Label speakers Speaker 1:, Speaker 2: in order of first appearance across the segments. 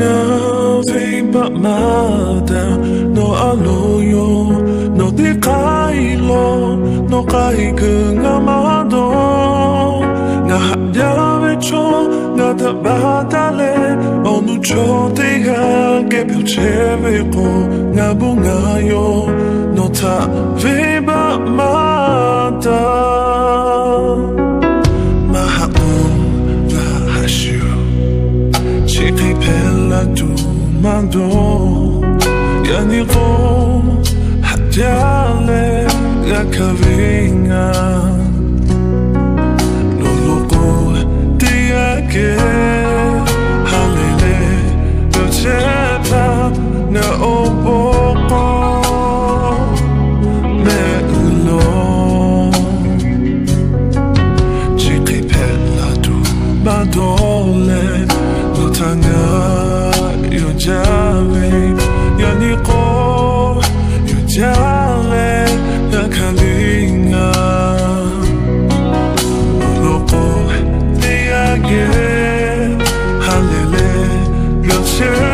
Speaker 1: no tanga ve ba mada no aloyo no di kailo no kai nga mado nga ya ve cho nga da batale onu cho te ga ke piaceve ko nga bunga yo no ta ve ba mada Yani ko Hadiale Gakavinga Yosheba,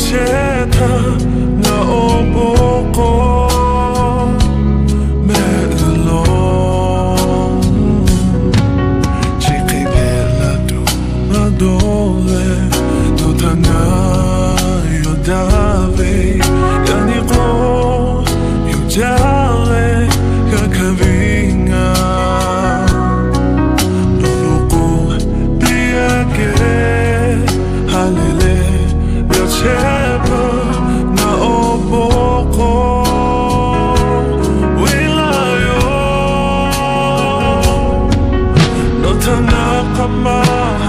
Speaker 1: Biacheta Na oboko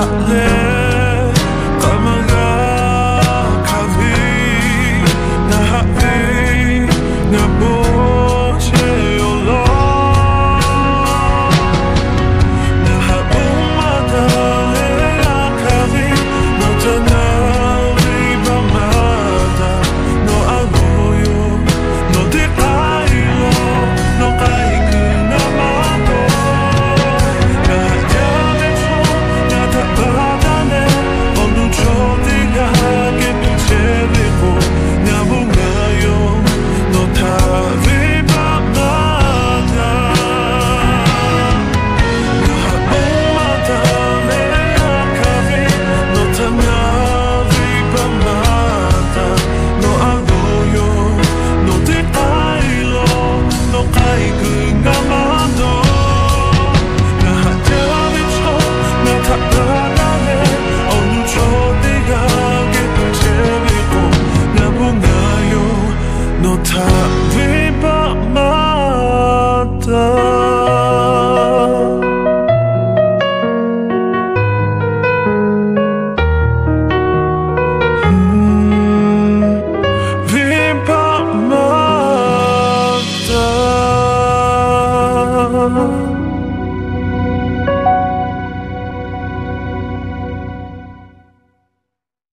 Speaker 1: Kama, Hale. Ka